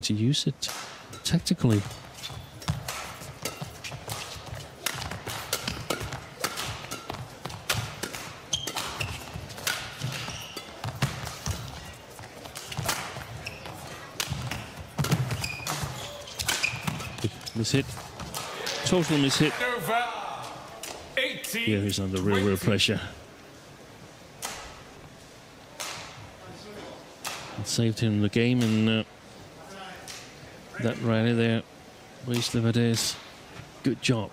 to use it tactically. Miss hit. Total miss hit. Over 18. Yeah, he's under real, real pressure. It saved him the game and uh, that rally there. Luis Leverdez, good job.